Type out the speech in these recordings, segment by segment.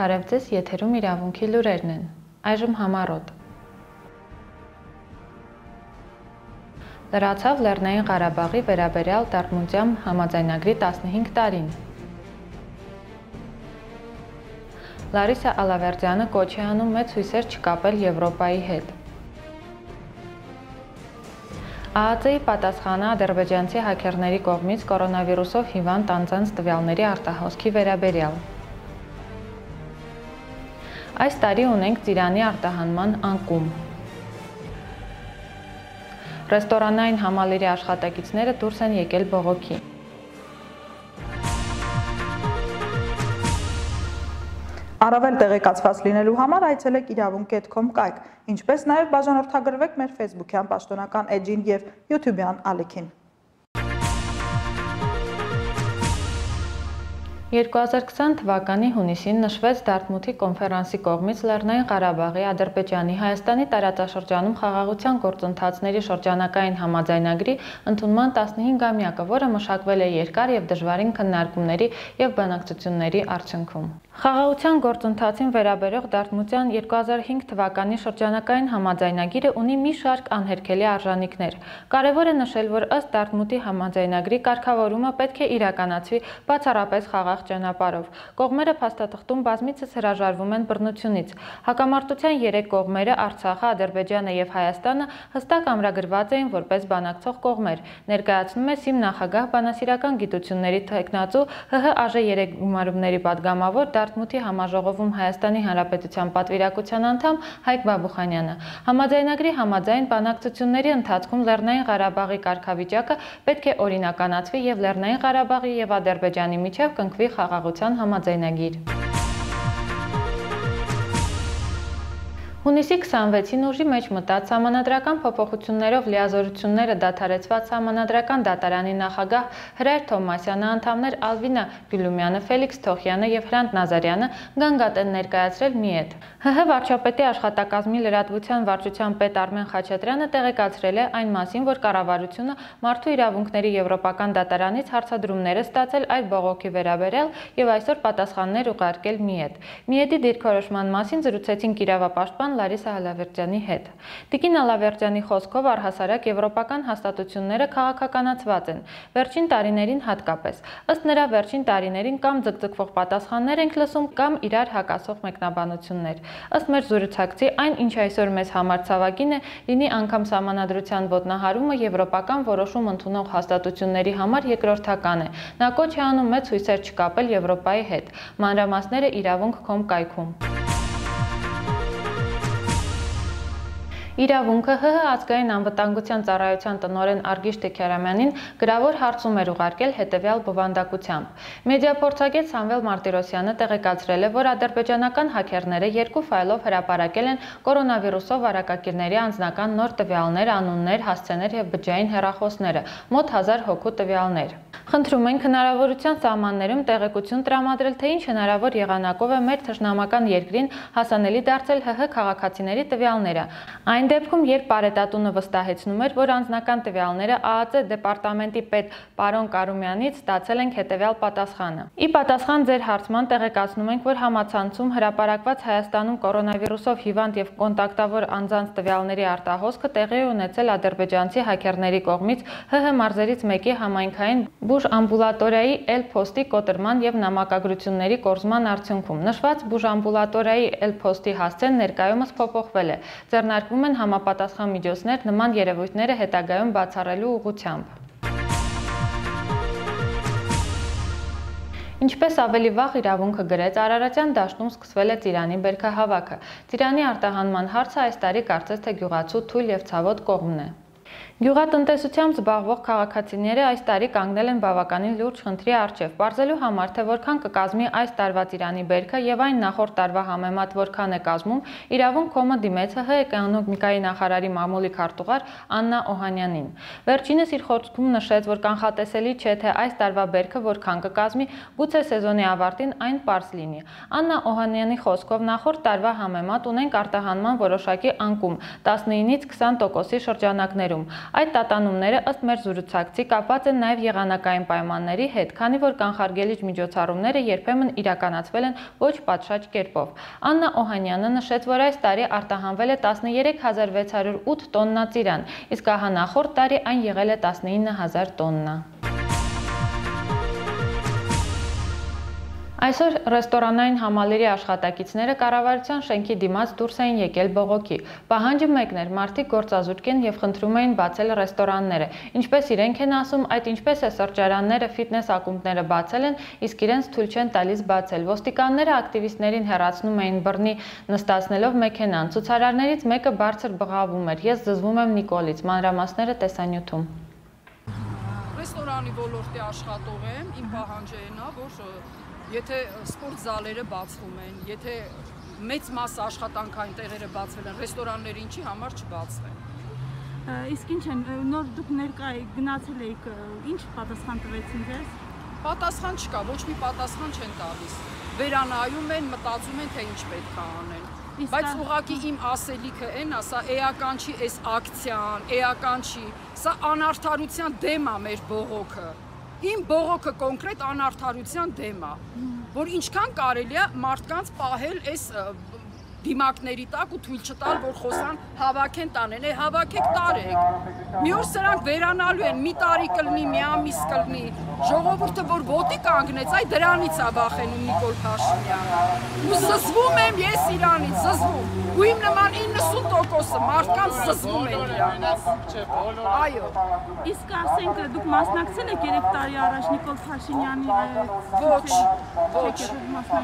Բարև ձեզ, եթերում իրավունքի լուրերն են։ Այժմ համառոտ։ Լրացավ Լեռնային Ղարաբաղի վերաբերյալ Դարմունտյան համաձայնագրի 15 տարին։ Լարիսա Ալավերդյանը կոչ է անում մեծ հույսեր չկապել Եվրոպայի հետ։ ԱԱԾ-ի պատասխանը ադրբեջանցի հաքերների կողմից կորոնավիրուսով հիվանդ անձանց տվյալների արտահոսքի վերաբերյալ։ Այս տարի ունենք Ծիրանի արտահանման անկում։ Ռեստորանային համալիրի աշխատակիցները դուրս են եկել բողոքի։ Առավել տեղեկացված լինելու համար այցելեք իրավունք.com կայք, ինչպես նաև բաժանորդագրվեք մեր Facebook-յան պաշտոնական էջին եւ YouTube-յան ալիքին։ 2020 թվականի հունիսին նշվեց Դարտմութի կոնֆերանսի կողմից Լեռնային Ղարաբաղի, Ադրբեջանի, Հայաստանի տարածաշրջանում խաղաղության գործընթացների շրջանակային համաձայնագրի ընդունման 15-ամյակը, որը մշակվել է երկար եւ դժվարին քննարկումների եւ բանակցությունների արդյունքում։ Խաղաղության գործընթացին վերաբերող Դարտմության 2005 թվականի շրջանակային համաձայնագիրը ունի մի շարք անհերքելի արժանինքներ։ Կարևոր է նշել, որ ըստ Դարտմութի համաձայնագրի կարգավորումը պետք է իրականացվի բացառապես խաղաղ խաղաղ ճանապարհով։ Կողմերը փաստաթղթում բազմիցս հրաժարվում են բռնությունից։ Հակամարտության 3 կողմերը Արցախը, Ադրբեջանը եւ Հայաստանը հստակ ամրագրված էին որպես բանակցող կողմեր։ Ներկայացնում է ՍԻՄ նախագահ բանասիրական գիտությունների տեխնացու ՀՀ ԱԺ3 գումարումների падգամավոր Դարտմուտի համաժողովում Հայաստանի Հանրապետության պատվիրակության անդամ Հայկ Բաբուխանյանը։ Համաձայնագրի համաձայն բանակցությունների ընթացքում Լեռնային Ղարաբաղի կարգավիճակը պետք է օրինականացվի եւ Լեռնային Ղարաբաղի եւ Ադրբեջանի միջև կնքվի խաղաղության համաձայնագիր։ Հունիսի 26-ին ուժի մեջ մտած համանadrական փոփոխություններով լիազորությունները դադարեցված համանadrական դատարանի նախագահ Հրայր Թոմասյանը, անդամներ Ալվինա Գյուլումյանը, Ֆելիքս Թոխյանը եւ Հրանտ Նազարյանը գանգատ են ներկայացրել մի հետ։ ՀՀ վարչապետի աշխատակազմի լրատվության վարչության պետ Արմեն Խաչատրյանը տեղեկացրել է այն մասին, որ կառավարությունը մարդու իրավունքների եվրոպական դատարանից հարցադրումներ է ստացել այդ բողոքի վերաբերյալ եւ այսօր պատասխաններ ուղարկել Միետ։ Միետի դիրքորոշման մասին զրուցեցինք իրավապաշտպան Լարիսա Հալավերդյանի հետ։ Տիկին Հալավերդյանի խոսքով առհասարակ եվրոպական հաստատությունները քաղաքականացված են, վերջին տարիներին հատկապես։ Ըստ նրա վերջին տարիներին կամ ձգձգվող պատասխաններ ենք լսում կամ իրար հակասող մեկնաբանություններ։ Ըստ մեր զրուցակցի, այն ինչ այսօր մեզ համար ցավագին է, լինի անգամ սահմանադրության ոտնահարումը եվրոպական որոշում ընդունող հաստատությունների համար երկրորդական է։ Նա կոչ է անում մեծ հույսեր չկապել Եվրոպայի հետ։ Մանրամասները իրավունք.com կայքում։ Իրավունքը ՀՀ ազգային անվտանգության ծառայության տնօրեն Արգիշ Տեքերամյանին գրավոր հարցում էր ուղարկել հետևյալ բովանդակությամբ։ Մեդիափորձագետ Սամվել Մարտիրոսյանը տեղեկացրել է, որ ադրբեջանական հաքերները երկու ֆայլով հրապարակել են կորոնավիրուսով վարակակիրների անձնական նոր տվյալներ, անուններ, հասցեներ եւ բջջային հեռախոսները, մոտ 1000 հոգու տվյալներ։ Խնդրում ենք հնարավորության սահմաններում տեղեկություն տրամադրել, թե ինչ հնարավոր եղանակով է մեր թշնամական երկրին հասանելի դարձել ՀՀ քաղաքացիների տվյալները։ Այն դեպքում, երբ Պարետատունը վստահեցնում էր, որ անձնական տվյալները ԱԱԾ դեպարտամենտի պետ պարոն Կարումյանից ստացել ենք հետևյալ պատասխանը։ Ի պատասխան ձեր հարցման տեղեկացնում ենք, որ համացանցում հրապարակված Հայաստանում կորոնավիրուսով հիվանդ եւ կոնտակտավոր անձանց տվյալների արտահոսքը տեղի ունեցել ադրբեջանցի հաքերների կողմից ՀՀ մարզերից մեկի համայնքային բուժ ամբուլատորիայի L փոստի կոտրման եւ նամակագրությունների կորզման արդյունքում նշված բուժ ամբուլատորիայի L փոստի հասցեն ներկայումս փոփոխվել է։ Ձեռնարկվում են համապատասխան միջոցներ նման երևույթները հետագայում բացառելու ուղղությամբ։ Ինչպես ավելի վաղ իրավունքը գրեց, Արարատյան դաշտում սկսվել է Ծիրանի բերքահավաքը։ Ծիրանի արտահանման հարցը այս տարի կարծես թե գյուղացու թույլ եւ ցավոտ կողմն է։ Գյուղատնտեսությամբ զբաղվող քաղաքացիները այս տարի կանգնել են բավականին լուրջ խնդրի առջև, ողջելու համար, թե որքան կկազմի այս տարվա Իրանի բերքը եւ այն նախորդ տարվա համեմատ որքան է կազմում, իրավունք կոմը դիմեց ՀՀ էկոնոմիկայի նախարարի մամուլի քարտուղար Աննա Օհանյանին։ Վերջինս իր խոսքում նշեց, որ կանխատեսելի չէ, թե այս տարվա բերքը որքան կկազմի, գուցե սեզոնի ավարտին այն པարզ լինի։ Աննա Օհանյանի խոսքով նախորդ տարվա համեմատ ունենք արտահանման որոշակի անկում 19-ից 20%-ի շրջանակներում։ Այդ տատանումները ըստ մեր զրուցակցի կապված են նաև եղանակային պայմանների հետ, քանի որ կանխարգելիչ միջոցառումները երբեմն իրականացվել են ոչ պատշաճ կերպով։ Աննա Օհանյանը նշեց, որ այս տարի արտահանվել է 13608 տոննա ծիրան, իսկ ահա նախորդ տարի այն եղել է 19000 տոննա։ Այսօր ռեստորանային համալիրի աշխատակիցները կառավարության շենքի դիմաց դուրս էին եկել բողոքի։ Պահանջը մեկն էր՝ մարդիկ գործազուրկ են եւ խնդրում էին բացել ռեստորանները։ Ինչպես իրենք են ասում, այդ ինչպես է սրճարանները, ֆիթնես ակումբները բացել են, իսկ իրենց թույլ չեն տալիս բացել։ Ոստիկանները ակտիվիստներին հերացնում էին բռնի նստացնելով մեքենան։ Ցուցարարներից մեկը բարձր բղավում էր։ Ես զզվում եմ Նիկոլից։ Մանրամասները տեսանյութում ռեստորանի ոլորտի աշխատող եմ, իմ պահանջը է նա, որ Եթե սպորտ զալերը բացվում են, եթե մեծ մաս աշխատանքային տեղերը բացվել են, ռեստորանները ինչի համար չբացվեն։ Իսկ ինչ են, նոր դուք ներկա եք, գնացել եք, ինչ պատասխան տվեցին ձեզ։ Պատասխան չկա, ոչ մի պատասխան չեն տալիս։ Վերանայում են, մտածում են, թե ինչ պետք է անեն։ Բայց ուղղակի իմ ասելիքը այն է, սա էական չի, այս ակցիան, էական չի։ Սա անարթարության դեմ է մեր բողոքը իմ բողոքը կոնկրետ անարթարության դեմ է, որ ինչքան կարելի է մարդկանց պահել այս դիմակների տակ ու թույլ չտալ, որ խոսան հավաքեն տանեն, է հավաքեք տարեք։ Մի օր սրանք վերանալու են, մի տարի կլնի, մի ամիս կլնի։ Ժողովուրդը որ ոտի կանգնեց, այ դրանից է վախենում Նիկոլ Փաշինյանը։ Ու զզվում եմ ես իրանից, զզվում։ Ու իմ նման 90%-ը մարդկանց զզվում են իրանից։ Այո։ Իսկ ասենք դուք մասնակցել եք 3 տարի առաջ Նիկոլ Փաշինյանի Ոչ, ոչ։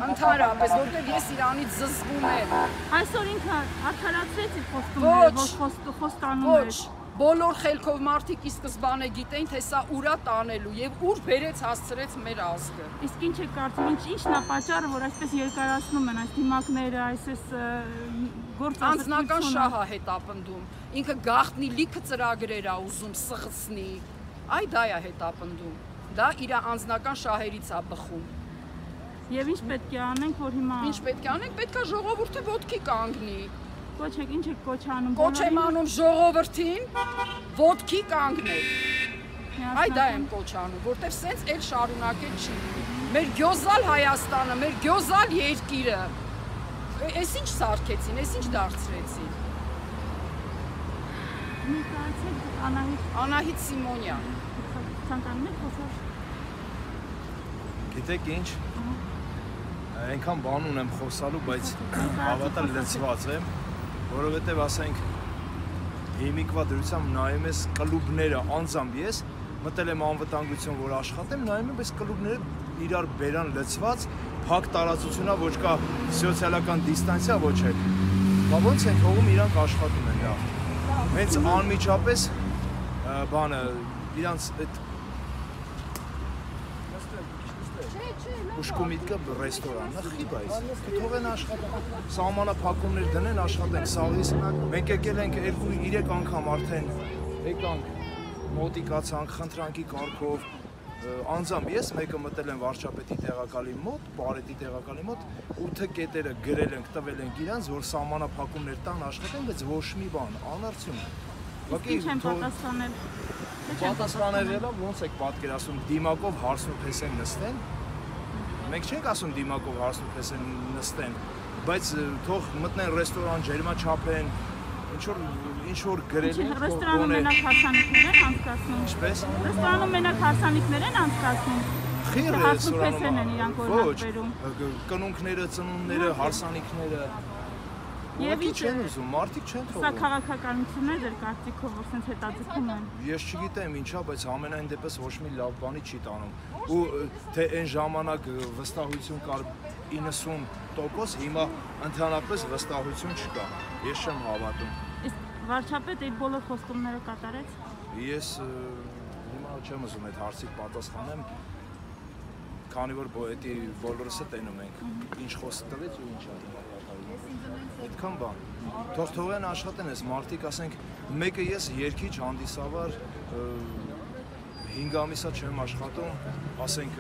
Ընդհանրապես, որտեղ ես իրանից զզվում եմ Այսօր ինքը արդարացրեց իր խոստումները, որ խոստանում էր։ Ոչ, բոլոր խելքով մարդիկ ի սկզբանե գիտեին, թե սա ուրա տանելու եւ ուր բերեց հասցրեց մեր ազգը։ Իսկ ինչ է կարծում, ինչ ինչն է պատճառը, որ այսպես երկարացնում են այս դիմակները, այսպես Անձնական շահ է հետապնդում։ Ինքը գախտնի լիքը ծրագրեր է ուզում սղսնի։ Այ դա է հետապնդում։ Դա իր անձնական շահերից է բխում։ Եվ ինչ պետք է անենք, որ հիմա Ինչ պետք է անենք, պետք է ժողովուրդը ոտքի կանգնի։ Կոչ եք, ինչ եք կոչ անում։ Կոչ եմ անում ժողովրդին ոտքի կանգնել։ Այ դա եմ կոչ անում, որտեվ սենց էլ շարունակել չի։ Մեր գյոզալ Հայաստանը, մեր գյոզալ երկիրը։ Էս ինչ սարքեցին, էս ինչ դարձրեցին։ Մի կարծեք Անահիտ Անահիտ Սիմոնյան։ Ցանկանում եք խոսալ։ Գիտեք ինչ, այնքան բան ունեմ խոսալու, բայց հավատալ լցված եմ, որովհետև ասենք հիմիկվա դրությամբ նայում ես կլուբները անձամբ ես մտել եմ անվտանգություն, որ աշխատեմ, նայում եմ, այս կլուբները իրար բերան լցված, փակ տարածությունա, ոչ կա սոցիալական դիստանցիա, ոչ էլ։ Բա ո՞նց են հողում իրանք աշխատում են դա։ Հենց անմիջապես բանը իրանց այդ Ուշկումիտկը ռեստորանն է, խիբ այս։ Թողեն աշխատեն, սահմանափակումներ դնեն, աշխատենք, սաղից մենք եկել ենք 2-3 անգամ արդեն եկանք մոտիկացանք խնդրանքի կարգով անձամբ ես մեկը մտել եմ վարչապետի տեղակալի մոտ, բարետի տեղակալի մոտ, 8 կետերը գրել ենք, տվել ենք իրանց, որ սահմանափակումներ տան աշխատեն, բայց ոչ մի բան, անարդյունք։ Ուղղակի ինչ են պատասխանել։ Պատասխանել ոնց եք պատկերացնում, դիմակով հարցնուփես են նստեն, Մենք չենք ասում դիմակով հարցնուպես են նստեն, բայց թող մտնեն ռեստորան, ջերմա չափեն, ինչ որ ինչ որ գրել են ռեստորանում մենակ հարսանիքներ են անցկացնում։ Ինչպես։ Ռեստորանում մենակ հարսանիքներ են անցկացնում։ Խիռ ռեստորանում են իրանք օրինակ բերում։ Կնունքները, ծնունդները, հարսանիքները Եվ ինչ չեն ուզում, մարդիկ չեն թողում։ Սա քաղաքականությունն է ձեր կարծիքով, որ sense հետաձգում են։ Ես չգիտեմ ինչա, բայց ամենայն դեպս ոչ մի լավ բանի չի տանում։ Ու թե այն ժամանակ վստահություն կար 90%, հիմա ընդհանրապես վստահություն չկա։ Ես չեմ հավատում։ Իսկ վարչապետը այդ բոլոր խոստումները կատարեց։ Ես հիմա չեմ ուզում այդ հարցի պատասխանեմ, քանի որ այդ բոլորս է տենում ենք։ Ինչ խոսք տվեց ու ինչ ա այդքան բան։ Թող թողեն աշխատեն այս մարտիկ, ասենք, մեկը ես երկիչ հանդիսավար 5 ամիսա չեմ աշխատում, ասենք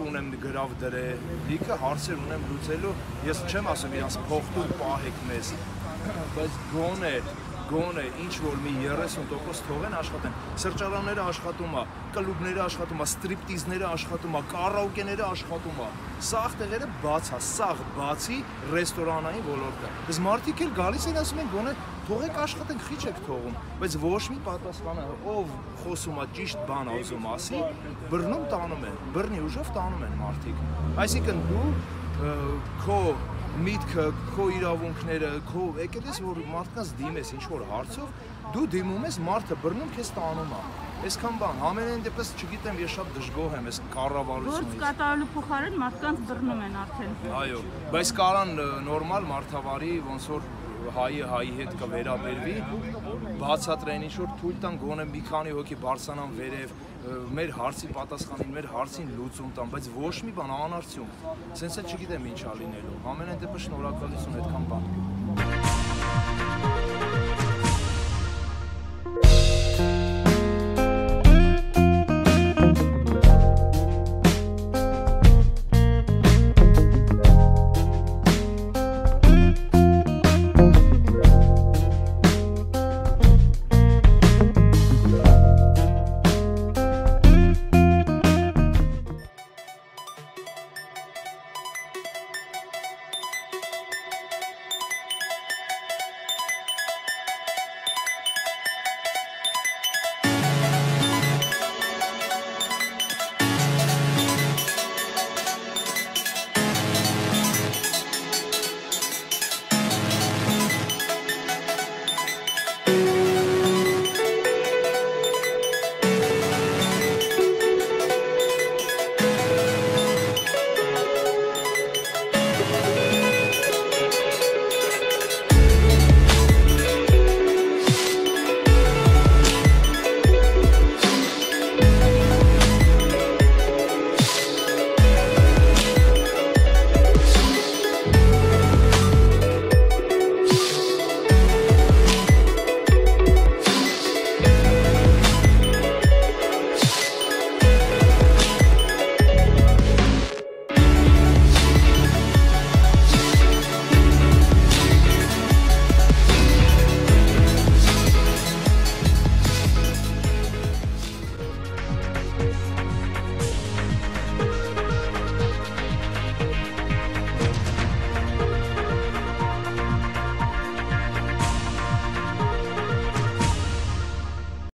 տուն եմ գրավ դրել, լիքը հարցեր ունեմ լուծելու, ես չեմ ասում իրանց փոխտուն պահեք մեզ, բայց գոնե գոնե ինչ որ մի 30% թողեն աշխատեն։ Սրճարանները աշխատում է, կլուբները աշխատում է, ստրիպտիզները աշխատում է, կարաոկեները աշխատում է։ Սաղ տեղերը բաց է, սաղ բացի ռեստորանային ոլորտը։ Բայց մարդիկ էլ գալիս են ասում են գոնե թողեք աշխատենք, քիչ եք թողում, բայց ոչ մի պատասխանը, ով խոսում է ճիշտ բան ուզում ասի, բռնում տանում են, բռնի ուժով տանում են մարդիկ։ Այսինքն դու քո միտքը, քո իրավունքները, քո եկել ես որ մարդկանց դիմես ինչ որ հարցով, դու դիմում ես մարդը բռնում քեզ տանում է։ Այսքան բան, ամենայն դեպս չգիտեմ, ես շատ դժգոհ եմ այս կառավարությունից։ Գործ կատարելու փոխարեն մարդկանց բռնում են արդեն։ Այո, բայց կարան նորմալ մարդավարի ոնց որ հայը հայի հետ կվերաբերվի, բացատրեն ինչ որ թույլ տան գոնե մի քանի հոգի բարձանան վերև, մեր հարցի պատասխանին, մեր հարցին լուծում տան, բայց ոչ մի բան անարդյունք։ Սենց էլ չգիտեմ ինչա լինելու։ Ամենայն դեպս շնորհակալություն այդքան բան։